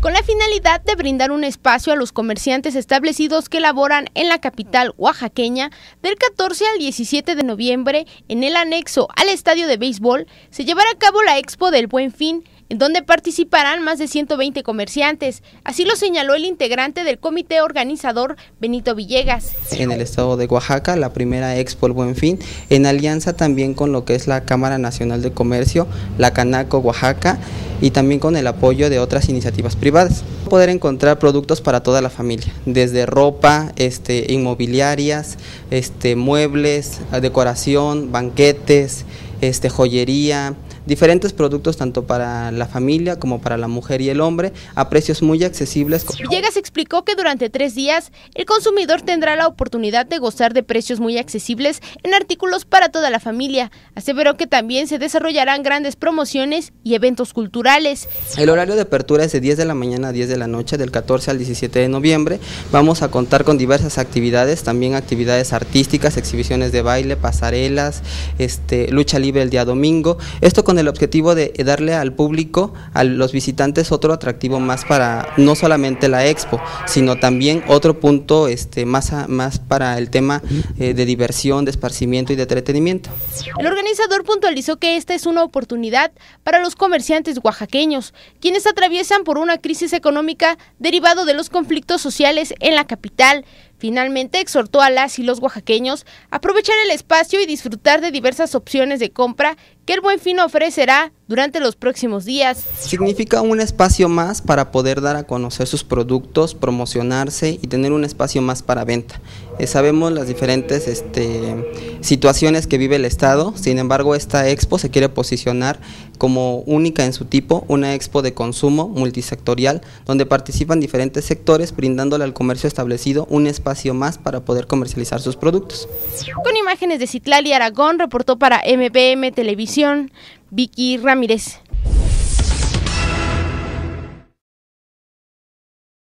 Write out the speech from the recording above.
con la finalidad de brindar un espacio a los comerciantes establecidos que laboran en la capital oaxaqueña del 14 al 17 de noviembre en el anexo al estadio de béisbol se llevará a cabo la Expo del Buen Fin en donde participarán más de 120 comerciantes. Así lo señaló el integrante del comité organizador, Benito Villegas. En el estado de Oaxaca, la primera Expo El Buen Fin, en alianza también con lo que es la Cámara Nacional de Comercio, la Canaco Oaxaca y también con el apoyo de otras iniciativas privadas. Poder encontrar productos para toda la familia, desde ropa, este, inmobiliarias, este, muebles, decoración, banquetes, este, joyería, diferentes productos tanto para la familia como para la mujer y el hombre a precios muy accesibles. Villegas explicó que durante tres días el consumidor tendrá la oportunidad de gozar de precios muy accesibles en artículos para toda la familia. Aseveró que también se desarrollarán grandes promociones y eventos culturales. El horario de apertura es de 10 de la mañana a 10 de la noche, del 14 al 17 de noviembre. Vamos a contar con diversas actividades, también actividades artísticas, exhibiciones de baile, pasarelas, este, lucha libre el día domingo. Esto con el objetivo de darle al público, a los visitantes, otro atractivo más para no solamente la expo, sino también otro punto este, más, más para el tema eh, de diversión, de esparcimiento y de entretenimiento. El organizador puntualizó que esta es una oportunidad para los comerciantes oaxaqueños, quienes atraviesan por una crisis económica derivado de los conflictos sociales en la capital. Finalmente exhortó a las y los oaxaqueños a aprovechar el espacio y disfrutar de diversas opciones de compra que el Buen Fin ofrecerá durante los próximos días. Significa un espacio más para poder dar a conocer sus productos, promocionarse y tener un espacio más para venta. Eh, sabemos las diferentes este, situaciones que vive el Estado, sin embargo esta expo se quiere posicionar como única en su tipo, una expo de consumo multisectorial, donde participan diferentes sectores brindándole al comercio establecido un espacio más para poder comercializar sus productos. Con imágenes de Citlali Aragón, reportó para MPM Televisión Vicky Ramírez.